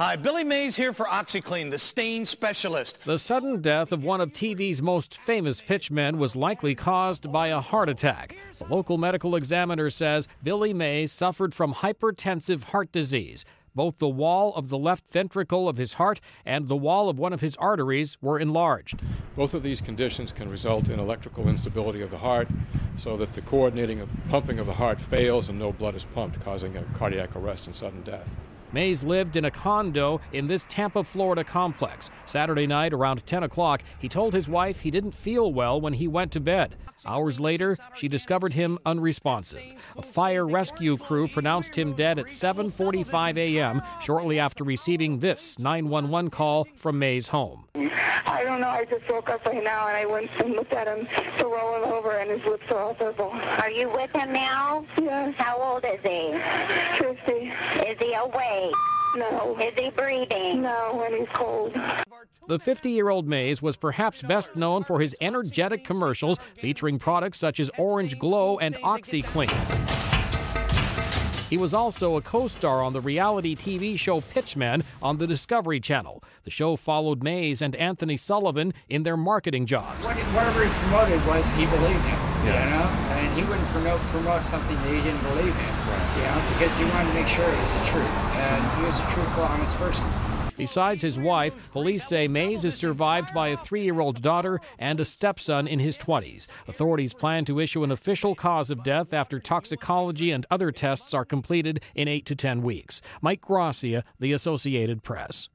Hi, Billy Mays here for OxiClean, the stain specialist. The sudden death of one of TV's most famous pitchmen was likely caused by a heart attack. The local medical examiner says Billy Mays suffered from hypertensive heart disease. Both the wall of the left ventricle of his heart and the wall of one of his arteries were enlarged. Both of these conditions can result in electrical instability of the heart so that the coordinating of pumping of the heart fails and no blood is pumped, causing a cardiac arrest and sudden death. Mays lived in a condo in this Tampa, Florida complex. Saturday night around 10 o'clock, he told his wife he didn't feel well when he went to bed. Hours later, she discovered him unresponsive. A fire rescue crew pronounced him dead at 7:45 a.m. shortly after receiving this 911 call from Mays' home. I don't know. I just woke up right now and I went and looked at him, so him over and his lips are all purple. Are you with him now? Yes. How old is he? 50. Is he awake? No. Is he breathing? No, and he's cold. The 50 year old Mays was perhaps best known for his energetic commercials featuring products such as Orange Glo and OxiClean. He was also a co star on the reality TV show Pitchman on the Discovery Channel. The show followed Mays and Anthony Sullivan in their marketing jobs. Whatever he promoted was he believed in, yeah. you know, and he wouldn't promote promote something that he didn't believe in, right. you know, because he wanted to make sure it was the truth, and he was a truthful, honest person. Besides his wife, police say Mays is survived by a three year old daughter and a stepson in his 20s. Authorities plan to issue an official cause of death after toxicology and other tests are completed in 8 to 10 weeks. Mike Gracia, The Associated Press.